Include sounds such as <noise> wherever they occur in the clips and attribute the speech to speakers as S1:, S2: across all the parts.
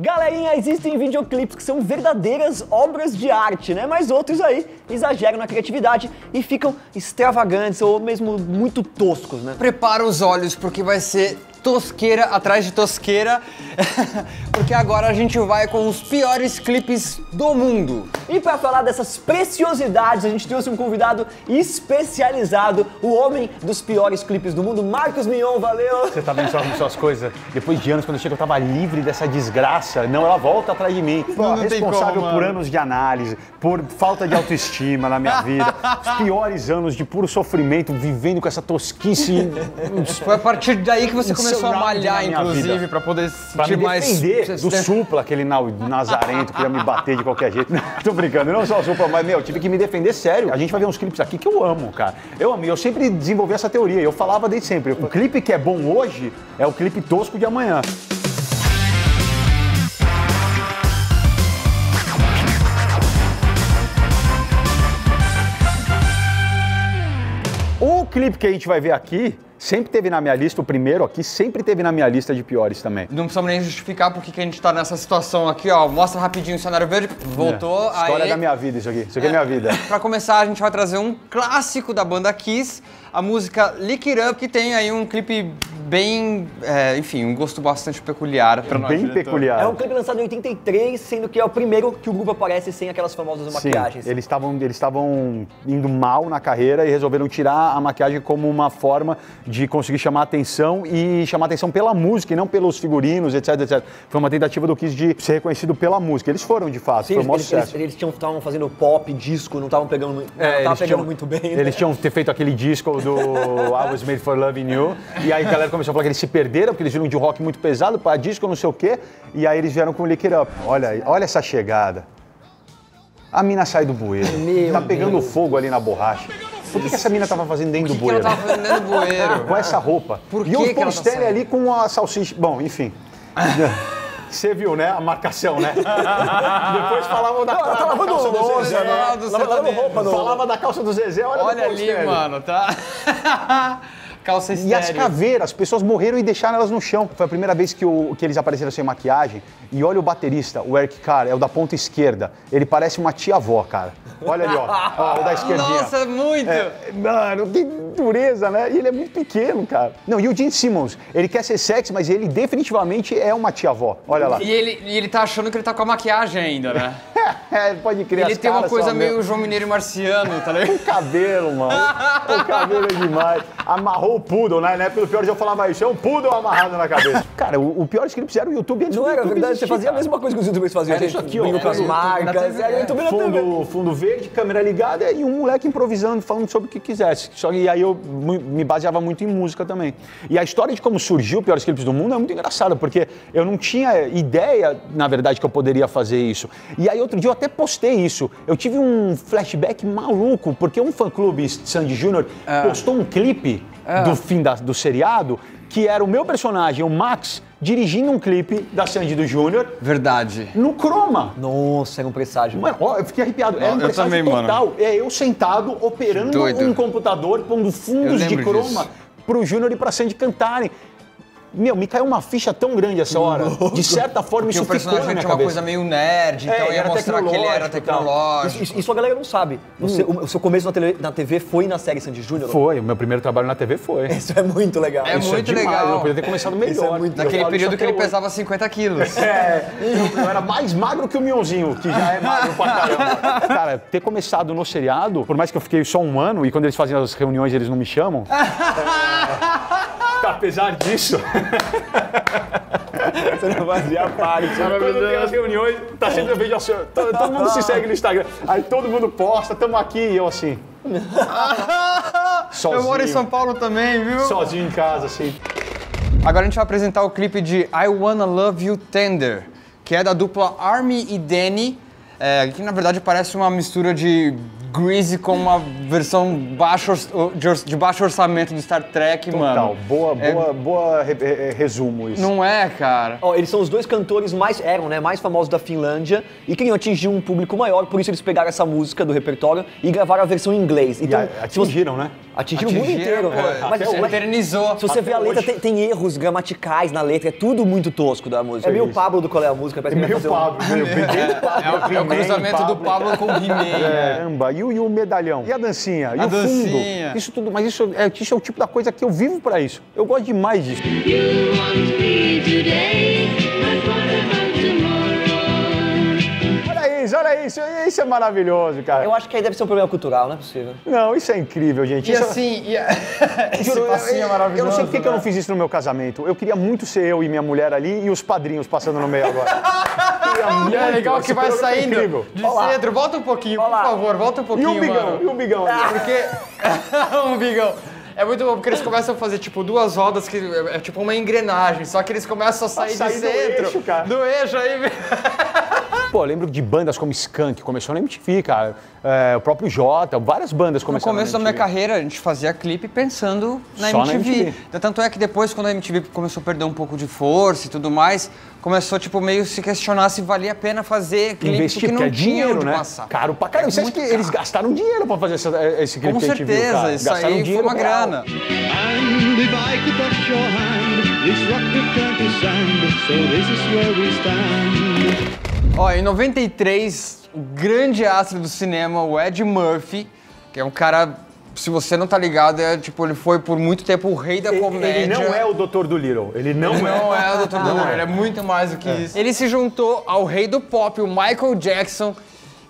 S1: Galerinha, existem videoclipes que são verdadeiras obras de arte, né? Mas outros aí exageram na criatividade e ficam extravagantes ou mesmo muito toscos, né?
S2: Prepara os olhos porque vai ser tosqueira atrás de tosqueira, <laughs> porque agora a gente vai com os piores clipes do mundo.
S1: E para falar dessas preciosidades, a gente trouxe um convidado especializado, o homem dos piores clipes do mundo, Marcos Mion, valeu!
S3: Você tá vendo só como são as coisas? Depois de anos, quando eu chego, eu tava livre dessa desgraça. Não, ela volta atrás de mim. Pô,
S2: Não tem
S3: responsável
S2: como,
S3: por anos de análise, por falta de autoestima na minha vida. Os piores anos de puro sofrimento, vivendo com essa tosquice.
S2: Foi a partir daí que você
S3: Um
S2: começou a malhar, inclusive, pra poder
S3: Pra
S2: sentir
S3: me
S2: mais.
S3: defender do Supla, aquele na- nazarento que ia me bater de qualquer jeito. <laughs> Tô brincando, não só o Supla, mas, meu, tive que me defender sério. A gente vai ver uns clipes aqui que eu amo, cara. Eu amo, eu sempre desenvolvi essa teoria, eu falava desde sempre. O clipe que é bom hoje é o clipe tosco de amanhã. O clipe que a gente vai ver aqui sempre teve na minha lista, o primeiro aqui sempre teve na minha lista de piores também.
S2: Não precisamos nem justificar por que que a gente tá nessa situação aqui, ó. Mostra rapidinho o cenário verde. Voltou.
S3: É. História
S2: aí...
S3: da minha vida isso aqui. Isso aqui é, minha vida. <laughs>
S2: Pra começar, a gente vai trazer um clássico da banda Kiss, a música Lick It Up, que tem aí um clipe bem, é, enfim, um gosto bastante peculiar pra nós.
S3: Bem
S2: diretor.
S3: peculiar.
S1: É um clipe lançado em 83, sendo que é o primeiro que o grupo aparece sem aquelas famosas
S3: Sim,
S1: maquiagens.
S3: eles estavam eles estavam indo mal na carreira e resolveram tirar a maquiagem como uma forma de conseguir chamar atenção e chamar atenção pela música e não pelos figurinos, etc, etc. Foi uma tentativa do Kiss de ser reconhecido pela música. Eles foram de fato,
S1: Sim,
S3: foi um
S1: eles,
S3: sucesso.
S1: eles tinham estavam fazendo pop, disco, não estavam pegando,
S3: É,
S1: pegando
S3: tinham-
S1: muito bem. né?
S3: Eles tinham ter feito aquele disco do I Was Made for Loving You. E aí a galera começou a falar que eles se perderam, porque eles viram de rock muito pesado para disco, não sei o quê. E aí eles vieram com o Lick It Up. Olha, olha essa chegada. A mina sai do bueiro.
S1: Meu
S3: tá pegando
S1: Deus.
S3: fogo ali na borracha. Por que, que essa mina tava fazendo dentro do
S2: que, que ela
S3: bueiro?
S2: tava fazendo dentro do bueiro?
S3: Com essa roupa.
S2: Por
S3: e o
S2: ela tá
S3: ali com a salsicha. Bom, enfim. <laughs> Você viu, né? A marcação, né? <laughs> Depois falavam da,
S1: ela tá
S3: da
S1: lavando
S3: calça do
S1: louça,
S3: Zezé.
S1: né?
S2: Lavando
S1: roupa.
S3: Falava da calça do Zezé, olha, do
S2: Olha ali, mano, tá? <laughs> Calça
S3: E as
S2: estéreo.
S3: caveiras, as pessoas morreram e deixaram elas no chão. Foi a primeira vez que, o- que eles apareceram sem maquiagem. E olha o baterista, o Eric Carr, é o da ponta esquerda. Ele parece uma tia-avó, cara. Olha ali, ó. ó o da esquerdinha.
S2: Nossa, muito!
S3: É, mano, que dureza, né? E ele é muito pequeno, cara. Não, e o Gene Simmons, ele quer ser sexy, mas ele definitivamente é uma tia-avó. Olha lá.
S2: E ele, e ele tá achando que ele tá com a maquiagem ainda, né? <laughs>
S3: É, pode crer.
S2: Ele tem uma coisa meio. João Mineiro e Marciano, tá <laughs> ligado?
S3: O cabelo, mano. O cabelo é demais. Amarrou o poodle, né? Na época do pior eu falava isso. É um poodle amarrado na cabeça. <laughs> Cara, o, o pior script era o YouTube antes
S1: Não
S3: do
S1: era
S3: YouTube
S1: verdade, você fazia a
S3: cara.
S1: mesma coisa que os youtubers faziam.
S3: Era isso aqui, ó.
S1: vindo com as
S2: Era o YouTube
S1: marcas, era na.
S3: Fundo, fundo verde, câmera ligada e um moleque improvisando, falando sobre o que quisesse. Só que aí eu me baseava muito em música também. E a história de como surgiu o Piores Clipes do Mundo é muito engraçada, porque eu não tinha ideia, na verdade, que eu poderia fazer isso. E aí outro dia eu até postei isso. Eu tive um flashback maluco, porque um fã-clube, Sandy Júnior, postou um clipe do fim da- do seriado que era o meu personagem, o Max, dirigindo um clipe da Sandy do Júnior
S2: Verdade.
S3: no Chroma.
S1: Nossa, era um presságio.
S3: Mano, ó, eu fiquei arrepiado. É
S2: Não,
S3: um
S2: eu
S3: presságio
S2: também, mano.
S3: total. É eu sentado, operando
S2: Doido.
S3: um computador, pondo fundos de croma
S2: disso.
S3: pro Júnior e pra Sandy cantarem. Meu, me caiu uma ficha tão grande essa hora. De certa forma,
S2: Porque
S3: isso
S2: o
S3: ficou na
S2: personagem
S3: minha
S2: tinha uma coisa meio nerd, então
S3: É,
S2: ia
S3: era
S2: mostrar que ele era
S3: tecnológico.
S1: Isso, isso a galera não sabe. Você- o, o seu começo na, tele- na TV foi na série Sandy Júnior?
S3: Foi, o meu primeiro trabalho na TV foi. <laughs>
S1: Isso é muito legal.
S2: É
S3: Isso
S2: muito
S3: demais,
S2: legal.
S3: Eu podia ter começado melhor.
S1: É muito
S3: Eu
S2: Naquele período que ele
S3: hoje.
S2: pesava 50 quilos.
S3: É, eu, eu era mais magro que o Mionzinho, que já é magro pra caramba. Cara, ter começado no seriado, por mais que eu fiquei só um ano, e quando eles fazem as reuniões eles não me chamam. <laughs> apesar disso, <laughs>
S1: Você não fazia parte. <laughs>
S3: quando tem as reuniões, tá sempre vejo assim, todo, todo mundo se segue no Instagram. Aí todo mundo posta, tamo aqui, e eu assim. Sozinho.
S2: Eu moro em São Paulo também, viu?
S3: Sozinho em casa, assim.
S2: Agora a gente vai apresentar o clipe de I Wanna Love You Tender, que é da dupla Army e Danny, é, que na verdade parece uma mistura de Greasy com uma versão baixo, de baixo orçamento do Star Trek,
S3: Total,
S2: mano.
S3: boa,
S2: É-
S3: boa, boa re- re- resumo isso.
S2: Não é, cara?
S1: Ó, eles são os dois cantores mais eram, né, mais famosos da Finlândia e queriam atingir um público maior, por isso eles pegaram essa música do repertório e gravaram a versão em inglês. Então,
S3: a-
S1: se você-
S3: atingiram, né?
S1: atingiram o mundo
S2: Atingiram,
S1: inteiro.
S2: pô,
S1: Mas,
S2: até
S1: mas-
S2: eternizou.
S1: se você vê a letra, tem, tem erros gramaticais na letra, é tudo muito tosco da música. É meio
S3: isso.
S1: Pablo do Qual é a Música, parece que vai
S3: Meio
S1: fazer um-
S3: Pablo, meio bem <laughs> Pablo.
S2: É o cruzamento do Pablo com o He-Man. né? <laughs>
S3: Caramba, e o, e o medalhão? E a dancinha? E
S2: A
S3: o
S2: dancinha.
S3: fundo? Isso tudo, mas isso é, isso é o tipo da coisa que eu vivo pra isso. Eu gosto demais disso. Olha isso, olha isso, isso é maravilhoso, cara.
S1: Eu acho que aí deve ser um problema cultural, não é possível.
S3: Não, isso é incrível, gente.
S2: E
S3: Isso é-
S2: assim, e... <laughs> esse
S3: Juro, eu-
S2: passinho é maravilhoso.
S3: eu não sei por que que eu não
S2: né?
S3: fiz isso no meu casamento. Eu queria muito ser eu e minha mulher ali e os padrinhos passando no meio agora. <laughs>
S2: E é legal que vai
S3: é
S2: saindo
S3: incrível.
S2: de
S3: Olha lá.
S2: centro. Volta um pouquinho, por
S1: lá.
S2: favor, volta um
S3: E
S2: pouquinho,
S3: o bigão,
S2: mano.
S3: e o bigão ali.
S2: Porque. <laughs> um bigão. É muito bom, porque eles começam a fazer, tipo, duas rodas que é tipo uma engrenagem, só que eles começam a sair,
S3: sair
S2: de
S3: do
S2: centro.
S3: eixo, cara.
S2: Do eixo aí. <laughs>
S3: Pô, eu lembro de bandas como Skank, começou na MTV, cara. É, o próprio Jota, várias bandas
S2: No
S3: começaram
S2: começo da minha
S3: MTV.
S2: carreira, a gente fazia clipe pensando na
S3: Só na
S2: MTV.
S3: MTV.
S2: Tanto é que depois, quando a MTV começou a perder um pouco de força e tudo mais, começou, tipo, meio se questionar se valia a pena fazer clipe
S3: Investir,
S2: porque não
S3: é
S2: tinha
S3: dinheiro, né?
S2: passar.
S3: Caro pra caramba.
S2: É
S3: Você acha que eles
S2: caro.
S3: gastaram dinheiro pra fazer essa- esse clipe
S2: Com
S3: que a gente viu,
S2: certeza,
S3: cara?
S2: isso
S3: gastaram
S2: aí foi
S3: dinheiro
S2: uma
S3: real.
S2: grana.
S4: And if I could touch your hand, this rock would turn to sand. So this is where we stand.
S2: Ó, em 93, o grande astro do cinema, o Ed Murphy, que é um cara, se você não tá ligado, é tipo, ele foi por muito tempo o rei da
S3: Ele-
S2: comédia.
S3: Ele não é o Dr. Dolittle. Ele não,
S2: Não
S3: é.
S2: é o Dr. Dolittle, ele é muito mais do que isso. Ele se juntou ao rei do pop, o Michael Jackson,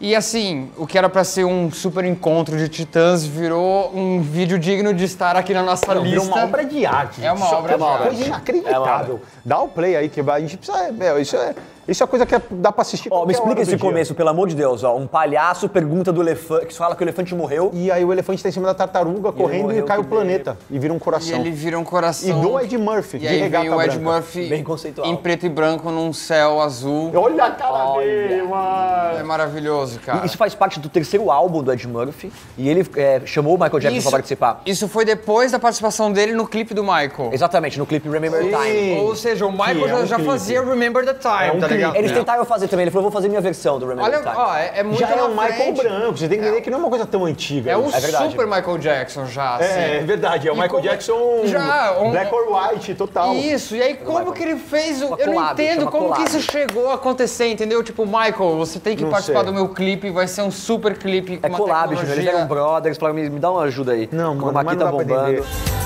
S2: e assim, o que era pra ser um super encontro de titãs virou um vídeo digno de estar aqui na nossa
S3: Não,
S2: lista.
S3: virou uma obra de arte.
S2: É uma
S3: Isso
S2: obra
S3: é uma
S2: de arte.
S3: coisa inacreditável. Dá o play aí que vai- a gente precisa. Meu, isso é, isso é coisa que é- dá pra assistir.
S1: Ó, me explica
S3: hora do
S1: esse
S3: dia.
S1: começo, pelo amor de Deus. Ó, um palhaço pergunta do elefante, que fala que o elefante morreu.
S3: E aí o elefante tá em cima da tartaruga correndo e, cai o planeta. E vira um
S2: E
S3: coração.
S2: ele vira um coração.
S3: E do Ed Murphy,
S2: E
S3: de
S2: aí
S3: regata
S2: vem o Ed
S3: branca.
S2: Murphy
S1: Bem conceitual.
S2: em preto e branco num céu azul.
S3: Olha a cara dele, mano.
S2: É maravilhoso, cara.
S1: Isso faz parte do terceiro álbum do Ed Murphy. E ele é, chamou o Michael Jackson pra participar.
S2: isso foi depois da participação dele no clipe do Michael.
S1: Exatamente, no clipe Remember the Time.
S2: Ou seja, o Michael
S3: Que é
S2: já,
S3: um
S2: já fazia Remember the Time,
S3: É um
S2: tá ligado?
S1: Eles tentaram fazer também, ele falou, vou fazer minha versão do Remember
S2: Olha,
S1: the Time.
S2: ó, é, é muito
S3: Já é o Michael. Branco. Você tem que entender que não é uma coisa tão antiga.
S2: É o
S3: isso.
S1: verdade.
S2: super Michael Jackson já, assim.
S3: É, é verdade, é o
S2: E
S3: Michael
S2: como-
S3: Jackson
S2: Já, um-
S3: black or white, total.
S2: Isso, e aí como que ele fez o... Eu não entendo como que isso chegou a acontecer, entendeu? Tipo, Michael, você tem que
S3: Não
S2: participar
S3: sei.
S2: do meu clipe, vai ser um super clipe com
S1: É
S2: uma
S1: collab, Júnior. Eles eram brothers, falaram, me, me dá uma ajuda aí.
S3: Não, mano, mas não
S1: tá
S3: pra
S1: bombando.
S3: entender.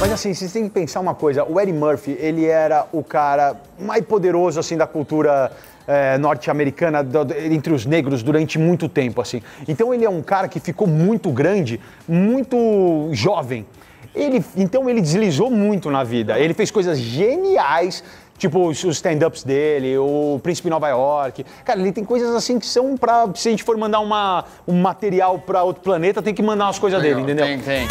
S3: Mas assim, vocês têm que pensar uma coisa. O Eddie Murphy, ele era o cara mais poderoso, assim, da cultura eh, norte-americana, entre os negros, durante muito tempo, assim. Então ele é um cara que ficou muito grande, muito jovem. Ele, então ele deslizou muito na vida. Ele fez coisas geniais, tipo os os stand-ups dele, o Príncipe Nova York. Cara, ele tem coisas assim que são pra... Se a gente for mandar uma, um material pra outro planeta, tem que mandar umas coisas dele, entendeu?
S2: Tem, tem.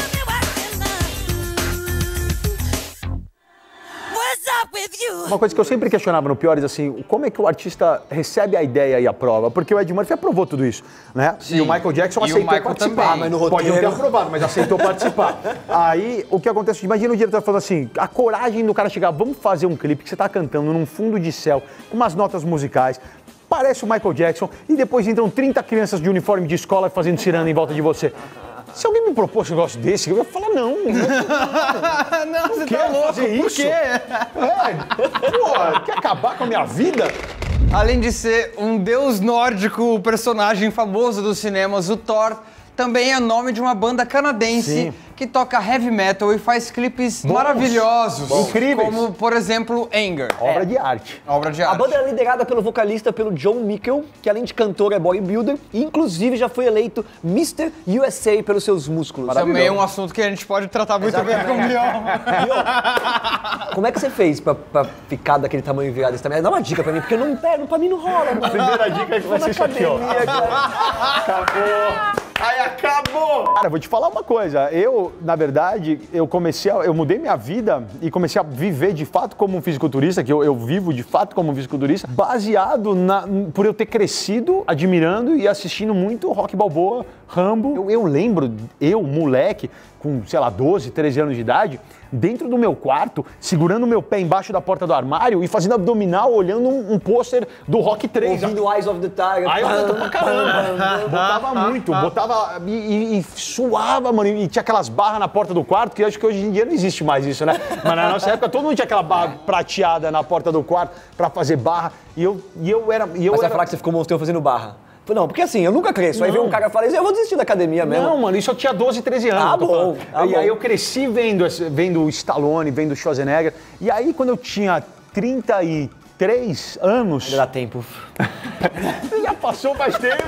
S3: Uma coisa que eu sempre questionava no Piores, assim, como é que o artista recebe a ideia e aprova? Porque o Ed Murphy aprovou tudo isso, né?
S2: Sim.
S3: E o Michael Jackson
S2: E o
S3: aceitou
S2: Michael
S3: participar.
S2: também.
S1: mas no
S3: Pode não ter
S1: roteiro-
S3: aprovado, mas aceitou participar. <laughs> Aí, o que acontece? Imagina o diretor falando assim, a coragem do cara chegar, vamos fazer um clipe que você tá cantando num fundo de céu, com umas notas musicais, parece o Michael Jackson, e depois entram 30 crianças de uniforme de escola fazendo ciranda em volta de você. Se alguém me propôs um negócio desse, eu ia falar, não, <laughs> não
S2: não, você
S3: quero fazer isso.
S2: Por quê?
S3: É, pô, quer acabar com a minha vida?
S2: Além de ser um deus nórdico, o personagem famoso dos cinemas, o Thor, também é nome de uma banda canadense
S3: Sim.
S2: Que toca heavy metal e faz clipes maravilhosos.
S3: Bons. Incríveis.
S2: Como, por exemplo, Anger.
S3: Obra de arte.
S2: Obra de
S1: A
S2: arte.
S1: banda é liderada pelo vocalista, pelo John Mickle, que além de cantor é bodybuilder, e inclusive já foi eleito Mr. USA pelos seus músculos.
S2: Também é um assunto que a gente pode tratar muito bem com o Mion.
S1: Como é que você fez pra, pra ficar daquele tamanho virado desse tamanho? Dá uma dica pra mim, porque eu não pego, pra mim não rola. mano.
S3: Primeira dica é que vai ser isso aqui, ó. Acabou. Aí acabou! Cara, vou te falar uma coisa. Eu, na verdade, eu comecei a, Eu mudei minha vida e comecei a viver de fato como um fisiculturista, que eu, eu vivo de fato como um fisiculturista, baseado na, por eu ter crescido admirando e assistindo muito Rock Balboa, Rambo. Eu, eu lembro, eu, moleque, com, sei lá, 12, 13 anos de idade, dentro do meu quarto, segurando o meu pé embaixo da porta do armário e fazendo abdominal, olhando um, um pôster do Rock 3.
S1: Ouvindo Eyes of the Tiger.
S3: Aí eu botava pra caramba. Botava muito, botava e, e- e suava, mano. E tinha aquelas barras na porta do quarto, que eu acho que hoje em dia não existe mais isso, né? Mas na nossa época todo mundo tinha aquela barra prateada na porta do quarto pra fazer barra. E eu, e eu era. E eu
S1: Mas você vai
S3: era...
S1: falar que você ficou monstro fazendo barra? Não, porque assim, eu nunca cresço. Aí vem um cara e fala isso, eu vou desistir da academia mesmo.
S3: Não, mano, isso eu tinha 12, 13 anos.
S1: Ah, bom, ah,
S3: e
S1: bom.
S3: aí eu cresci vendo, vendo o Stallone, vendo o Schwarzenegger. E aí quando eu tinha 33 anos.
S1: Ainda dá tempo. <laughs>
S3: Já passou faz tempo, <laughs>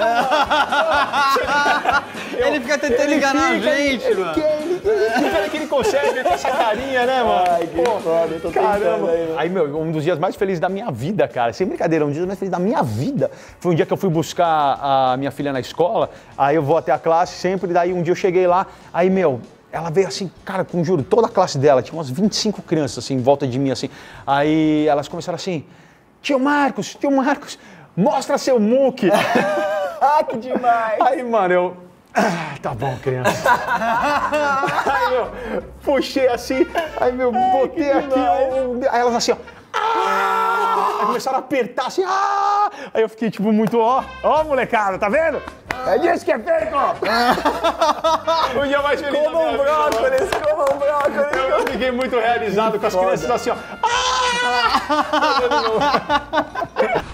S2: Ele fica tentando enganar a
S3: fica,
S2: gente,
S3: ele
S2: mano.
S3: Ele, ele, que ele consegue, ele tem essa carinha, né, mano?
S1: Ai, que foda, eu tô
S3: caramba.
S1: aí, mano.
S3: Aí, meu, um dos dias mais felizes da minha vida, cara. Sem brincadeira, um dos dias mais felizes da minha vida. Foi um dia que eu fui buscar a minha filha na escola. Aí eu vou até a classe sempre. Daí um dia eu cheguei lá. Aí, meu, ela veio assim, cara, com juro, toda a classe dela, tinha umas 25 crianças assim, em volta de mim, assim. Aí elas começaram assim: Tio Marcos, tio Marcos, mostra seu muque. <laughs>
S1: ah, que demais!
S3: Aí, mano, eu. Ah, tá bom, criança. <laughs> aí, meu, puxei assim, aí, meu, botei aqui, aí elas assim, ó. Ah! Aí começaram a apertar assim, ah! Aí eu fiquei, tipo, muito, ó, ó, molecada, tá vendo? É disso que é feito! o <laughs> dia mais feliz
S1: Como
S3: minha
S1: um brócolis, como um brócolis.
S3: Eu fiquei muito realizado com as crianças assim, ó. <laughs>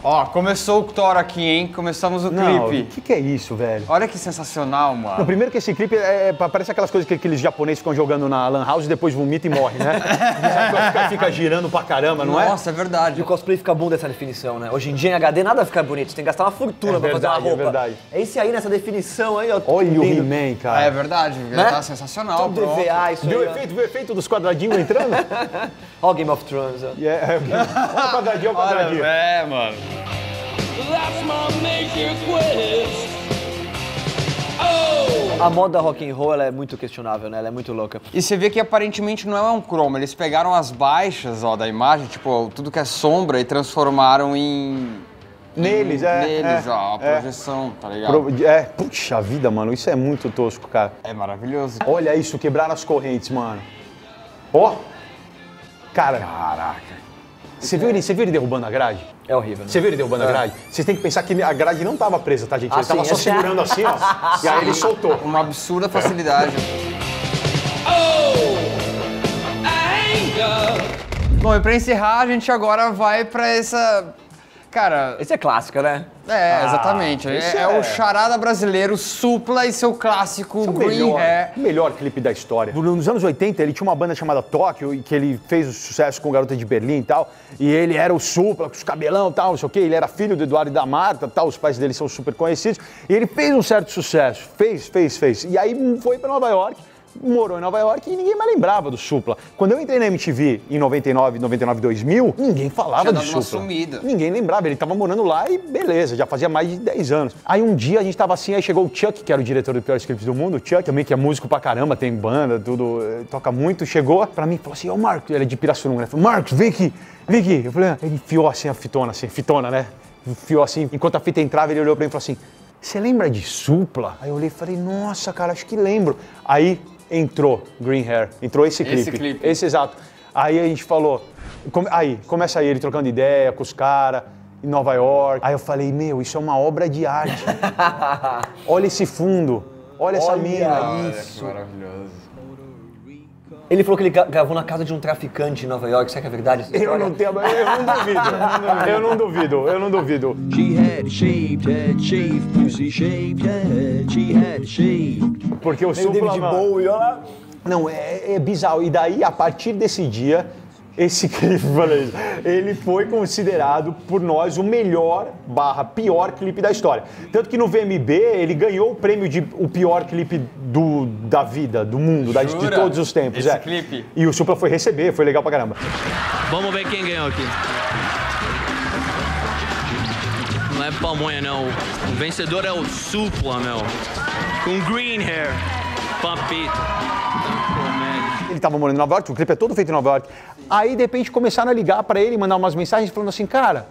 S2: Ó, começou o Thor aqui, hein? Começamos o
S3: Não, o
S2: clipe.
S3: que, que é isso, velho?
S2: Olha que sensacional, mano.
S3: Não, primeiro que esse clipe é, é- parece aquelas coisas que aqueles japoneses ficam jogando na Lan House e depois vomita e morre, né? <laughs> fica, fica girando pra caramba, não é?
S2: Nossa, é verdade.
S1: E o cosplay fica bom dessa definição, né? Hoje em dia em HD nada fica bonito, você tem que gastar uma fortuna
S3: É
S1: pra fazer uma
S3: verdade, é
S1: roupa.
S3: verdade.
S1: É esse aí nessa definição aí, ó.
S3: Olha o. He-Man, cara.
S2: É verdade,
S1: Né?
S2: tá sensacional,
S1: Tudo
S2: pronto.
S1: DVA, isso
S3: Viu o
S1: aí. ó.
S3: efeito, viu o efeito dos quadradinhos entrando? <laughs>
S1: Ó o Game of Thrones, ó.
S3: É, é, olha o quadradinho, olha o quadradinho.
S2: É, mano.
S5: That's my major quest.
S1: A moda rock and roll ela é muito questionável, né? Ela é muito louca.
S2: E você vê que aparentemente não é um chroma, eles pegaram as baixas ó, da imagem, tipo, tudo que é sombra e transformaram em.
S3: Neles, é.
S2: Neles,
S3: é,
S2: ó, a
S3: é.
S2: projeção, tá ligado?
S3: Pro- É, puxa vida, mano, isso é muito tosco, cara.
S2: É maravilhoso.
S3: Olha isso, quebraram as correntes, mano. Ó. Cara. Caraca. Você viu, ele, você viu ele derrubando a grade?
S1: É horrível, né?
S3: Você viu ele derrubando a grade? Vocês têm que pensar que a grade não tava presa, tá, gente?
S1: Ah,
S3: ele tava
S1: sim,
S3: só
S1: essa-
S3: segurando assim, ó. <laughs> e aí ele soltou.
S2: Uma absurda facilidade. Bom, e pra encerrar, a gente agora vai pra essa. Cara,
S1: Esse é clássico, né?
S2: é, exatamente. É, é
S3: é-
S2: o charada brasileiro Supla e seu clássico
S3: O
S2: Green
S3: melhor,
S2: Hair.
S3: o melhor clipe da história. Nos anos 80, ele tinha uma banda chamada Tóquio, e que ele fez o sucesso com Garota de Berlim e tal. E ele era o Supla, com os cabelão e tal, não sei o quê. Ele era filho do Eduardo e da Marta tal. Os pais dele são super conhecidos. E ele fez um certo sucesso. Fez, fez, fez. E aí foi pra Nova York. Morou em Nova York e ninguém mais lembrava do Supla. Quando eu entrei na MTV em 99, 99, 2000, ninguém falava do Supla.
S2: sumida.
S3: Ninguém lembrava, ele tava morando lá e beleza, já fazia mais de 10 anos. Aí um dia a gente tava assim, aí chegou o Chuck, que era o diretor do Piores Clipes do Mundo, o Chuck também, que é músico pra caramba, tem banda, tudo, eh, toca muito, chegou pra mim e falou assim, ô Marcos, ele é de Pirassununga, né? Falou, Marcos, vem aqui, vem aqui. Eu falei, ah. ele enfiou assim a fitona, assim, fitona, né? Enfiou assim, enquanto a fita entrava, ele olhou pra mim e falou assim, você lembra de Supla? Aí eu olhei e falei, nossa, cara, acho que lembro. Aí entrou Green Hair, entrou esse clipe.
S2: Esse clipe.
S3: Esse exato. Aí a gente falou, come- aí, começa aí ele trocando ideia com os caras em Nova York. Aí eu falei, meu, isso é uma obra de arte. <laughs> olha esse fundo, olha, essa
S1: Olha
S3: mina.
S1: isso.
S2: Maravilhoso.
S1: Ele falou que ele gra- gravou na casa de um traficante em Nova York. Será que é verdade essa
S3: Eu não tenho, eu não duvido, eu não duvido, eu não duvido.
S4: She had shaved head, shaved pussy, shaved head. She had shaved.
S3: Porque o Supla,
S1: David Bowie, ó lá.
S3: Não, é, é bizarro. E daí, a partir desse dia, esse clipe, falei isso, ele foi considerado por nós o melhor barra pior clipe da história. Tanto que no VMB ele ganhou o prêmio de o pior clipe do, da vida, do mundo, da- de todos os tempos.
S2: Esse
S3: é.
S2: clipe?
S3: E o Supla foi receber, foi legal pra caramba.
S6: Vamos ver quem ganhou aqui. Não é pamonha, não. O vencedor é o Supla, meu. Com green hair. Papito.
S3: Ele tava morando em Nova York, o clipe é todo feito em Nova York. Aí, de repente, começaram a ligar pra ele, mandar umas mensagens falando assim, cara,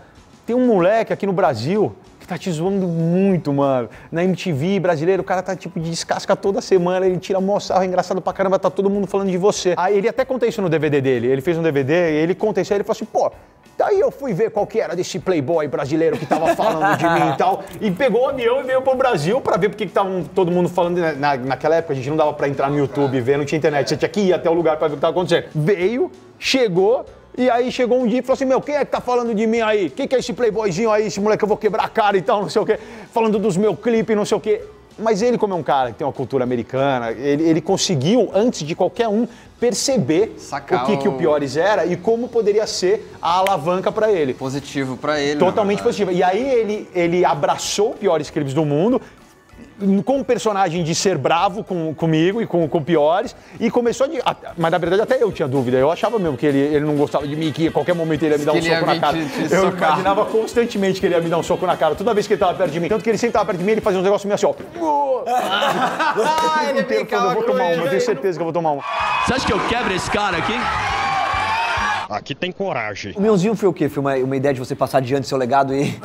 S3: tem um moleque aqui no Brasil que tá te zoando muito, mano. Na MTV brasileiro, o cara tá tipo de descasca toda semana, ele tira mó é engraçado pra caramba, tá todo mundo falando de você. Aí ele até conta isso no DVD dele, ele fez um DVD, ele conta isso, aí ele falou assim, pô, Daí eu fui ver qual que era desse playboy brasileiro que tava falando de mim e <laughs> tal. E pegou o avião e veio pro Brasil pra ver porque que tava todo mundo falando. né? Na, naquela época a gente não dava pra entrar no YouTube ver, não tinha internet. Você tinha que ir até o lugar pra ver o que tava acontecendo. Veio, chegou. E aí chegou um dia e falou assim, meu, quem é que tá falando de mim aí? Quem que é esse playboyzinho aí, esse moleque que eu vou quebrar a cara e tal, não sei o quê. Falando dos meus clipes, não sei o quê. Mas ele, como é um cara que tem uma cultura americana, ele, ele conseguiu, antes de qualquer um, perceber
S2: Sacar
S3: o que, que o
S2: o-
S3: Piores era e como poderia ser a alavanca pra ele.
S2: Positivo pra ele. na
S3: Totalmente positiva. E aí ele, ele abraçou o Piores Clipes do mundo, com o personagem de ser bravo com, comigo e com, com Piores, e começou de. a- Mas na verdade até eu tinha dúvida. Eu achava mesmo que ele, ele não gostava de mim, que a qualquer momento ele ia me dar um soco na cara.
S2: te- te
S3: eu
S2: socar.
S3: imaginava constantemente que ele ia me dar um soco na cara, toda vez que ele tava perto de mim. Tanto que ele sempre tava perto de mim, ele fazia uns negócios meio assim, ó.
S2: Ah, ele
S3: inteiro falando, eu vou tomar uma, eu tenho certeza que eu vou tomar uma.
S6: Você acha que eu quebro esse cara aqui?
S7: Aqui tem coragem.
S1: O Meuzinho foi o quê? Foi uma, uma ideia de você passar adiante seu legado e.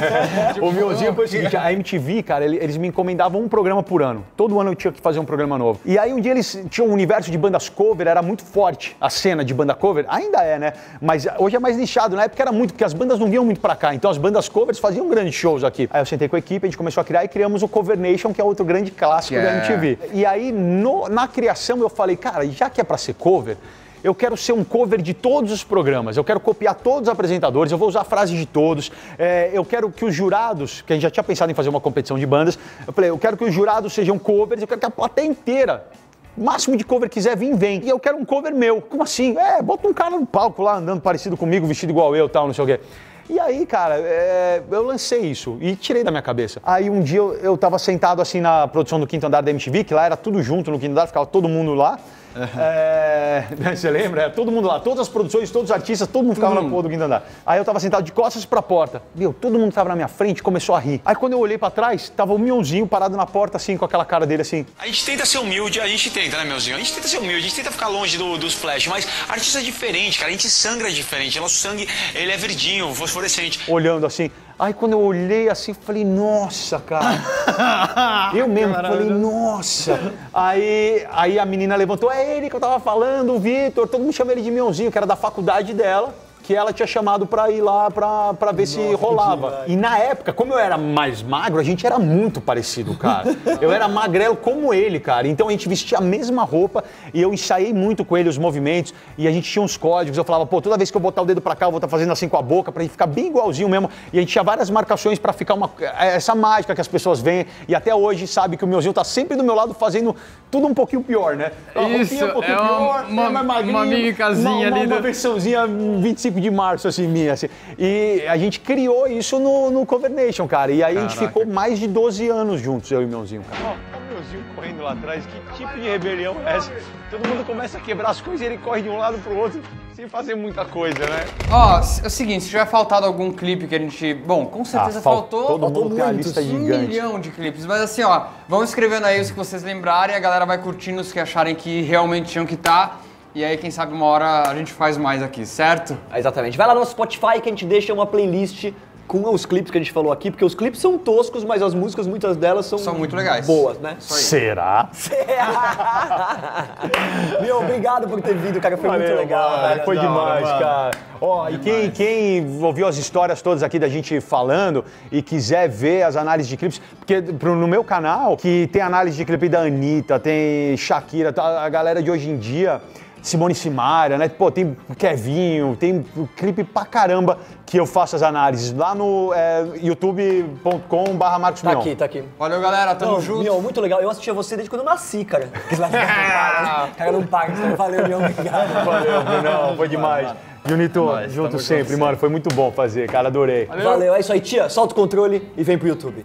S1: <laughs>
S3: O meuzinho foi o seguinte, a MTV, cara, ele- eles me encomendavam um programa por ano. Todo ano eu tinha que fazer um programa novo. E aí um dia eles tinham um universo de bandas cover, era muito forte a cena de banda cover, ainda é, né? Mas hoje é mais nichado, na época era muito, porque as bandas não vinham muito pra cá, então as bandas covers faziam grandes shows aqui. Aí eu sentei com a equipe, a gente começou a criar e criamos o Cover Nation, que é outro grande clássico
S2: Que
S3: da MTV. E aí no- na criação eu falei, cara, já que é pra ser cover, eu quero ser um cover de todos os programas, eu quero copiar todos os apresentadores, eu vou usar frases de todos, é, eu quero que os jurados, que a gente já tinha pensado em fazer uma competição de bandas, eu falei, eu quero que os jurados sejam covers, eu quero que a plateia inteira, o máximo de cover quiser vir, vem. E eu quero um cover meu. Como assim? É, bota um cara no palco lá andando parecido comigo, vestido igual eu tal, não sei o quê. E aí, cara, é, eu lancei isso e tirei da minha cabeça. Aí um dia eu, eu tava sentado assim na produção do Quinto Andar da MTV, que lá era tudo junto no Quinto Andar, ficava todo mundo lá. É, <laughs> você lembra? Todo mundo lá, todas as produções, todos os artistas, todo mundo ficava na porra do Quinto Andar. Aí eu tava sentado de costas pra porta. Meu, todo mundo tava na minha frente, começou a rir. Aí quando eu olhei pra trás, tava o Mionzinho parado na porta assim, com aquela cara dele assim.
S8: A gente tenta ser humilde, a gente tenta, né, meuzinho? A gente tenta ser humilde, a gente tenta ficar longe do- dos flash, mas artista é diferente, cara. A gente sangra diferente. Nosso sangue, ele é verdinho, fosforescente.
S3: olhando assim. Aí quando eu olhei assim, falei, nossa, cara. <laughs> eu mesmo falei, nossa. Aí, aí a menina levantou, é ele que eu tava falando, o Vitor. Todo mundo chama ele de Mionzinho, que era da faculdade dela. Que ela tinha chamado pra ir lá pra, pra ver se rolava. E na época, como eu era mais magro, a gente era muito parecido, cara. <laughs> Eu era magrelo como ele, cara. Então a gente vestia a mesma roupa e eu ensaiei muito com ele os movimentos. E a gente tinha uns códigos. Eu falava, pô, toda vez que eu botar o dedo pra cá, eu vou estar fazendo assim com a boca, pra gente ficar bem igualzinho mesmo. E a gente tinha várias marcações pra ficar uma, essa mágica que as pessoas veem. E até hoje sabe que o meuzinho tá sempre do meu lado fazendo tudo um pouquinho pior, né? Uma roupinha
S2: Isso,
S3: um pouquinho
S2: é uma-
S3: pior,
S2: uma-
S3: né, mais magrinho,
S2: uma mímicazinha
S3: uma- uma-
S2: ali
S3: Uma
S2: do-
S3: versãozinha 25 de março, assim, minha. Assim. E a gente criou isso no, no Cover Nation, cara. E aí a gente ficou mais de 12 anos juntos, eu e o meuzinho, cara. Ó, o meuzinho correndo lá atrás, que tipo de rebelião é essa? Todo mundo começa a quebrar as coisas e ele corre de um lado pro outro sem fazer muita coisa, né?
S2: Ó, é o seguinte, se tiver faltado algum clipe que a gente. Bom, com certeza
S3: Ah, fal-
S2: faltou.
S3: todo
S2: faltou
S3: mundo tem
S2: muitos,
S3: lista
S2: um
S3: gigante.
S2: milhão de clipes. Mas assim, ó, vão escrevendo aí os que vocês lembrarem, a galera vai curtindo os que acharem que realmente tinham que estar. E aí, quem sabe uma hora a gente faz mais aqui, certo?
S1: Exatamente. Vai lá no Spotify que a gente deixa uma playlist com os clipes que a gente falou aqui, porque os clipes são toscos, mas as músicas, muitas delas são,
S2: São muito legais.
S1: boas, né?
S3: Será?
S1: Meu, obrigado por ter vindo, cara. Foi muito
S3: Valeu,
S1: legal.
S3: mano,
S1: velho.
S3: Foi
S1: hora,
S3: demais,
S1: mano.
S3: cara. Ó, e quem, quem ouviu as histórias todas aqui da gente falando e quiser ver as análises de clipes, porque pro- no meu canal, que tem análise de clipe da Anitta, tem Shakira, tá, a galera de hoje em dia. Simone Simaria, né? Pô, tem Kevinho, tem clipe pra caramba que eu faço as análises lá no é, youtube.com/barra Marcos
S1: Tá
S3: Mion.
S1: aqui, tá aqui.
S2: Valeu, galera. Tamo
S1: Não,
S2: junto.
S1: Mion, muito legal. Eu assistia você desde quando eu nasci, cara. <laughs> cara não paga, então valeu, Mion, obrigado.
S3: Valeu, Brunão, foi demais. Junito, junto sempre, mano. Foi muito bom fazer, cara, adorei.
S1: Valeu, é isso aí, tia. Solta o controle e vem pro YouTube.